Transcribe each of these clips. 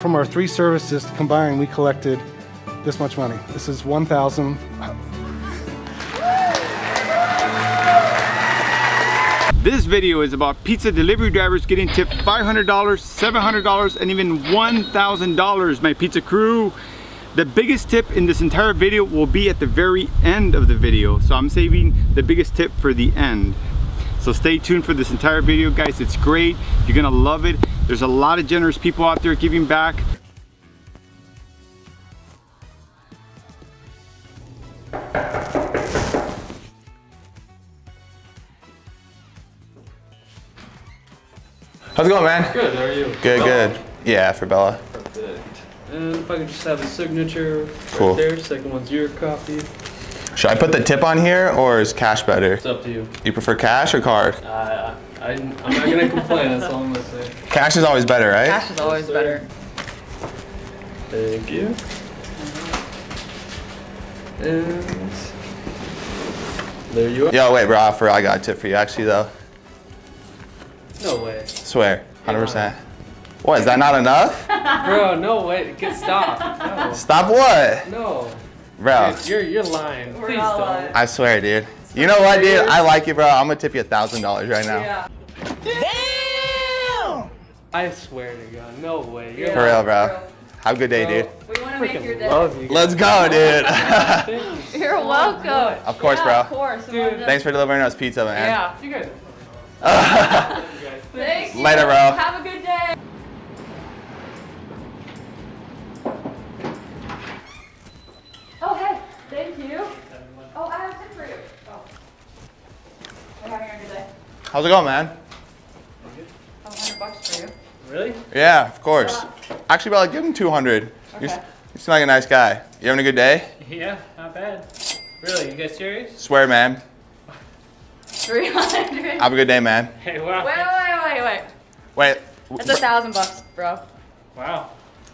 From our three services combined, we collected this much money. This is 1,000. This video is about pizza delivery drivers getting tipped $500, $700, and even $1,000. My pizza crew. The biggest tip in this entire video will be at the very end of the video. So I'm saving the biggest tip for the end. So stay tuned for this entire video, guys. It's great. You're gonna love it. There's a lot of generous people out there giving back. How's it going, man? Good, how are you? Good, good. Yeah, for Bella. Perfect. And if I could just have a signature Cool. right there, second one's your copy. Should I put the tip on here or is cash better? It's up to you. You prefer cash or card? Uh, I, I'm not gonna complain, that's all I'm gonna say. Cash is always better, right? Cash is always Yes, better. Thank you. And there you are. Yo, wait, bro. I forgot I got a tip for you actually, though. No way. Swear. 100%. What, is that not enough? Bro, no way. Get stop. No. Stop what? No. Bro, Dude, you're you're lying. We're Please not don't. lying. I swear, dude. You know what, dude? I like you, bro. I'm gonna tip you a $1,000 right now. Yeah. Damn! I swear to God, no way. You're For real, bro. Have a good day, dude. We want to make your day. love you. Let's go, dude. You. You're welcome. Of course, yeah, bro. Of course. Dude. Thanks for delivering us pizza, man. Yeah. You guys. Thank you. Later, bro. Have a good day. Oh, hey. Thank you. Oh, I have a tip for you. Oh. Are you having a good day? How's it going, man? I have 100 bucks for you. Really? Yeah, of course. Actually, Bella, give him 200. You, s- Okay. you seem like a nice guy. You having a good day? Yeah, not bad. Really, you guys serious? Swear, man. 300. Have a good day, man. Hey, wow. Wait, wait, wait, wait. Wait. That's a thousand bucks, bro. Wow.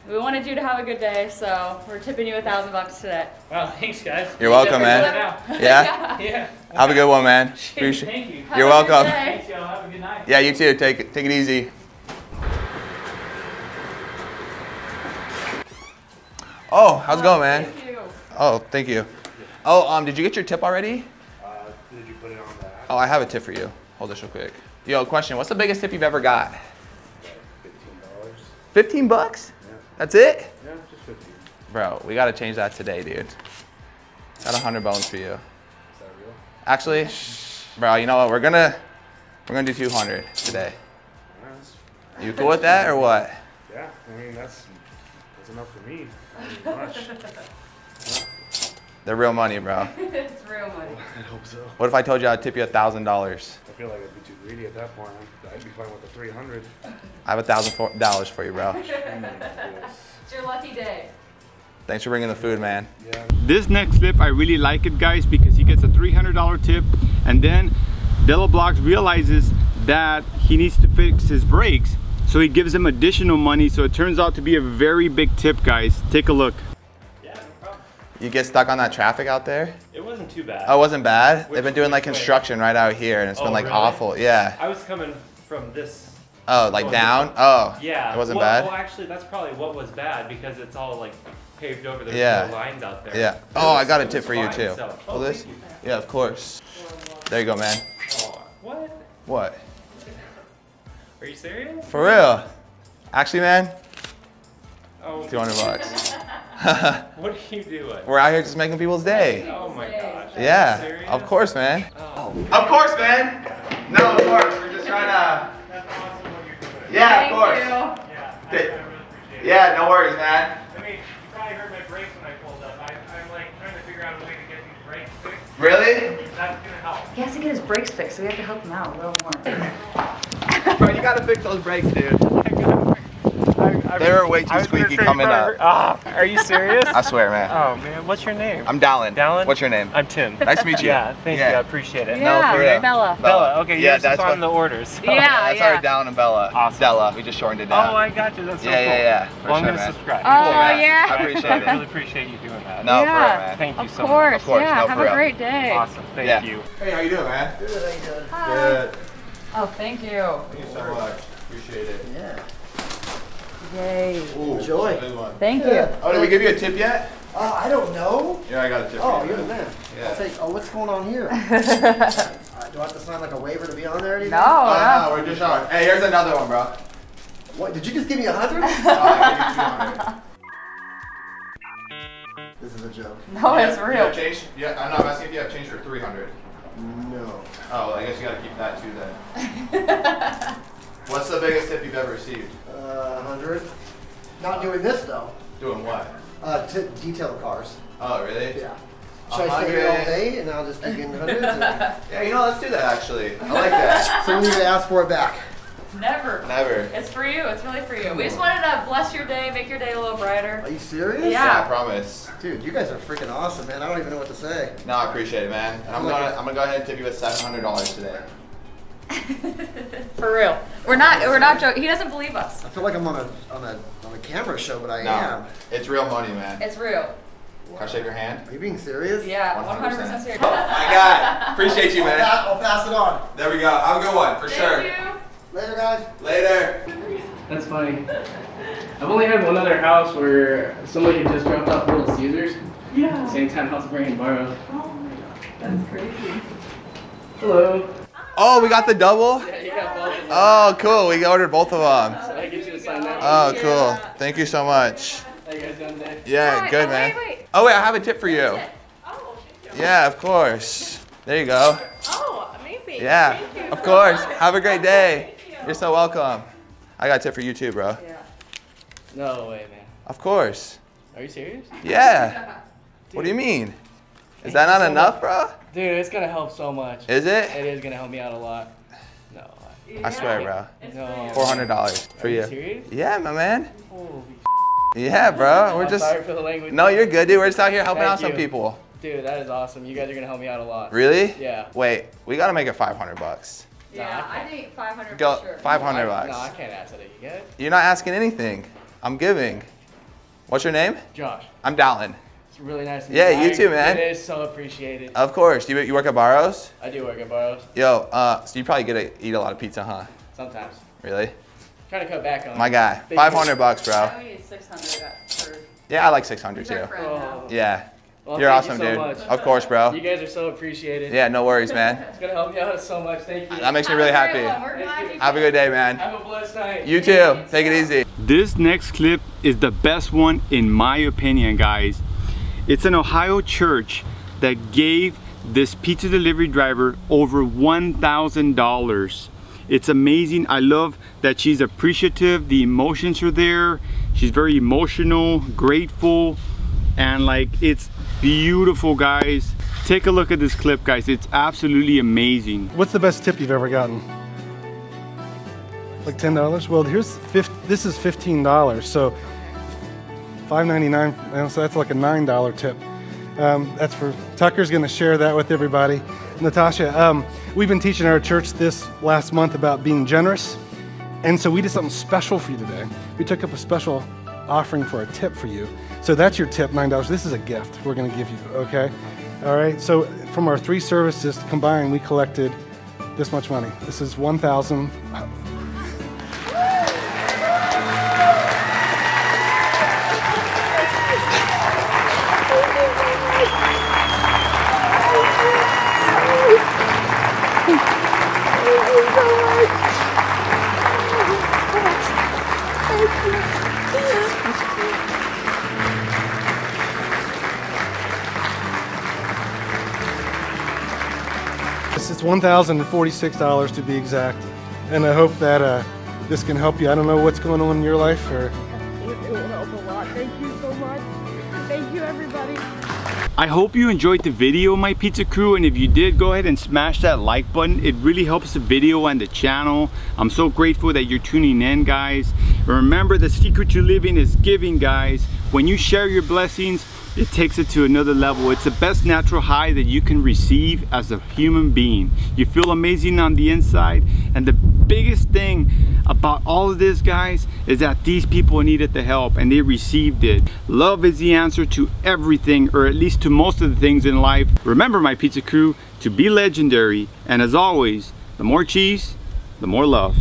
We wanted you to have a good day, so we're tipping you a thousand bucks today. Wow, thanks, guys. You're welcome, man. Now. Yeah? Yeah. Have a good one, man. Appreciate Thank you. Have You're a good welcome. day. Thanks, y'all. Have a good night. Yeah, you too. Take it, take it easy. Oh, how's it going, man? Thank you. Oh, thank you. Oh, um, did you get your tip already? Uh, did you put it on the app? Oh, I have a tip for you. Hold this real quick. Yo, question. What's the biggest tip you've ever got? Fifteen dollars. 15 bucks? Yeah. That's it? Yeah, just fifteen. Bro, we gotta change that today, dude. Got a hundred bones for you. Is that real? Actually, bro, you know what? We're gonna we're gonna do 200 today. Yeah, You cool with that or what? yeah, I mean that's that's enough for me. Not much. They're real money, bro. it's real money. I hope so. What if I told you I'd tip you a thousand dollars? I feel like I'd be too greedy at that point. I'd, I'd be fine with the three hundred. I have a thousand dollars for you, bro. Oh it's your lucky day. Thanks for bringing the food, man. Yeah. This next clip, I really like it, guys, because he gets a $300 tip, and then Della Vlogs realizes that he needs to fix his brakes, so he gives him additional money. So it turns out to be a very big tip, guys. Take a look. Yeah, no problem. You get stuck on that traffic out there? It wasn't too bad. Oh, it wasn't bad. They've been doing like which way? construction right out here, and it's been Oh, like really? awful. Yeah. I was coming from this. Oh, like down? this Oh. Yeah. It wasn't well, bad. Well, actually, that's probably what was bad because it's all like paved over. There's Yeah. no lines out there. Yeah. Oh, I got a tip for you too. Will Oh, this? you. Yeah, of course. There you go, man. Oh, what? What? Are you serious? For real? Actually, man, Oh. 200 bucks. What are you doing? We're out here just making people's day. Oh my gosh. Yeah, serious? of course, man. Oh. Of course, man. No, of course. We're just trying to. That's awesome what you're doing. Yeah, Thank of course. you. Yeah, I, I really appreciate it. Yeah, no worries, man. I mean, you probably heard my brakes when I pulled up. I, I'm like trying to figure out a way to get these brakes fixed. Really? That's gonna help. He has to get his brakes fixed, so we have to help him out a little more. Bro, you gotta fix those brakes, dude. They were way too squeaky coming up. Ah, are you serious? I swear, man. oh man, what's your name? I'm Dallin. Dallin? What's your name? I'm Tim. Nice to meet you. Yeah, thank Yeah. you. I appreciate it. Yeah, for real. Bella. Bella. Okay, Yeah, that's on what- the orders. Yeah, yeah, That's yeah. already Dallin and Bella. Awesome. Della. We just shortened it down. Oh, I got you. That's so Yeah, cool. yeah, yeah, for Well, I'm gonna man. subscribe. Oh, man. yeah. I appreciate it. I really appreciate you doing that. No, for real, man. Thank you so much. Of course, yeah. have a great day. Awesome. Thank you. Hey, how you doing, man? Hi. Good. Oh, thank you. Thank you so much. Appreciate it. Yeah. Yay. Enjoy. Thank you. Oh, did we give you a tip yet? Uh, I don't know. Yeah, I got a tip Oh, you. you're the man. Yeah. I'll take. Oh, what's going on here? uh, do I have to sign like a waiver to be on there? Or anything? No, Oh, no. no, we're just on. Hey, here's another one, bro. What? Did you just give me a hundred? Oh, I gave you 200. this is a joke. No, it's You real. change? Yeah, I'm not asking if you have change for 300. No. Oh, well, I guess you gotta keep that too then. What's the biggest tip you've ever received? Uh, hundred. Not doing this though. Doing what? Uh, to detail the cars. Oh, really? Yeah. Should I stay here all 100. day and I'll just keep getting hundreds? Yeah, you know, let's do that actually. I like that. so when are you gonna ask for it back? Never. Never. It's for you. It's really for you. We just wanted to bless your day, make your day a little brighter. Are you serious? Yeah. Yeah, I promise. Dude, you guys are freaking awesome, man. I don't even know what to say. No, I appreciate it, man. And I'm Look gonna, at- I'm gonna go ahead and tip you with $700 today. For real. We're not. We're not joking. He doesn't believe us. I feel like I'm on a on a on a camera show, but I No, am. it's real money, man. It's real. Can I shake your hand? Are you being serious? Yeah, 100%. 100% serious. Oh my God, appreciate you, I'll, man. pa- I'll pass it on. There we go. Have a good one, for sure. Thank you. Later, guys. Later. That's funny. I've only had one other house where somebody had just dropped off Little Caesars. Yeah. Same time I Oh my god, That's crazy. Hello. Oh, we got the double? Yeah, you got both of them. Oh, cool. We ordered both of them. So I get you to sign that. Oh, cool. Thank you so much. How you guys doing today? Yeah, Wait, good, oh, man. wait, wait. Oh, wait, I have a tip for you. Oh, Yeah, of course. There you go. oh, amazing. Yeah, of course. Have a great day. You. You're so welcome. I got a tip for you too, bro. Yeah. No way, man. Of course. Are you serious? Yeah. What do you mean? Is that not enough, bro? Dude, it's gonna help so much. Is it? It is gonna help me out a lot. No. I swear, bro. It's No. Four hundred dollars for Are you you. serious? Yeah, my man. Holy Yeah, bro. We're I'm just. sorry for the language. No, you're good, dude. We're just out here helping Thank out some you. people. Dude, that is awesome. You guys are gonna help me out a lot. Really? Yeah. Wait, we gotta make it five hundred bucks. Yeah, I think 500 Go for sure. five hundred No, I bucks. can't ask that of you guys. You're not asking anything. I'm giving. What's your name? Josh, I'm Dallin. It's really nice to Yeah, you. you I- too, man. It is so appreciated. Of course. You you work at Barro's? I do work at Barro's Yo, uh, so you probably get to eat a lot of pizza, huh? sometimes. Really? Trying to cut back on. My guy. Big Five hundred bucks, bro. I need 600 Yeah, I like six hundred too. Oh. Yeah. Well, You're thank awesome, you so dude. Much. Of course, bro. You guys are so appreciated. Yeah, no worries, man. It's gonna help me out so much. Thank you. That makes me really Have a great happy. one. We're glad you Have a good day, man. Have a blessed night. You too. Take it easy. This next clip is the best one in my opinion, guys. It's an Ohio church that gave this pizza delivery driver over $1,000. It's amazing. I love that she's appreciative. The emotions are there. She's very emotional, grateful, and like it's beautiful, guys. Take a look at this clip, guys. It's absolutely amazing. What's the best tip you've ever gotten? Like ten dollars? Well, here's fif- this is fifteen dollars, so five ninety nine. So that's like a nine dollar tip. Um, that's for Tucker's going to share that with everybody. Natasha, um, we've been teaching our church this last month about being generous, and so we did something special for you today. We took up a special offering for a tip for you. So that's your tip, nine dollars. This is a gift we're going to give you. Okay, all right. So from our three services combined, we collected this much money. This is one thousand. This is $1,046 to be exact. And I hope that uh, this can help you. I don't know what's going on in your life or It will help a lot. Thank you so much. Thank you, everybody. I hope you enjoyed the video, my pizza crew, and if you did, go ahead and smash that like button. It really helps the video and the channel. I'm so grateful that you're tuning in, guys. Remember, the secret to living is giving, guys. When you share your blessings, it takes it to another level. It's the best natural high that you can receive as a human being. You feel amazing on the inside, and the biggest thing about all of this, guys, is that these people needed the help and they received it. Love is the answer to everything, or at least to most of the things in life. Remember, my pizza crew, to be legendary, and as always, the more cheese, the more love.